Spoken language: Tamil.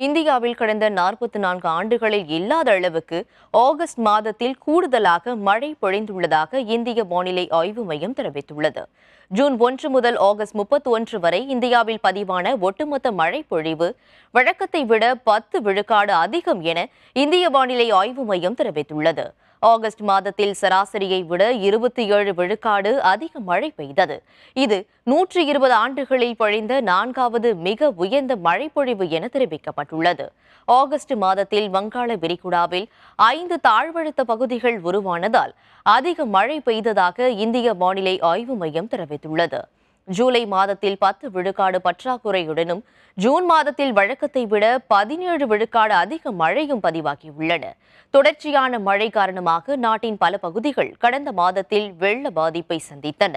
இந்தியாவில் கடந்த நாற்பத்தி நான்கு ஆண்டுகளில் இல்லாத அளவுக்கு ஆகஸ்ட் மாதத்தில் கூடுதலாக மழை பொழிந்துள்ளதாக இந்திய வானிலை ஆய்வு மையம் தெரிவித்துள்ளது. ஜூன் ஒன்று முதல் ஆகஸ்ட் முப்பத்தி ஒன்று வரை இந்தியாவில் பதிவான ஒட்டுமொத்த மழை பொழிவு வழக்கத்தை விட பத்து விழுக்காடு அதிகம் என இந்திய வானிலை ஆய்வு மையம் தெரிவித்துள்ளது. ஆகஸ்ட் மாதத்தில் சராசரியை விட இருபத்தி ஏழு விழுக்காடு அதிக மழை பெய்தது. இது நூற்றி இருபது ஆண்டுகளில் பொழிந்த நான்காவது மிக உயர்ந்த மழைப்பொழிவு என தெரிவிக்கப்பட்டுள்ளது. ஆகஸ்ட் மாதத்தில் வங்காள விரிகுடாவில் ஐந்து தாழ்வழுத்த பகுதிகள் உருவானதால் அதிக மழை பெய்ததாக இந்திய வானிலை ஆய்வு மையம் தெரிவித்துள்ளது. ஜூலை மாதத்தில் பத்து விழுக்காடு பற்றாக்குறையுடனும் ஜூன் மாதத்தில் வழக்கத்தை விட பதினேழு விழுக்காடு அதிக மழையும் பதிவாகியுள்ளன. தொடர்ச்சியான மழை காரணமாக நாட்டின் பல பகுதிகள் கடந்த மாதத்தில் வெள்ள பாதிப்பை சந்தித்தன.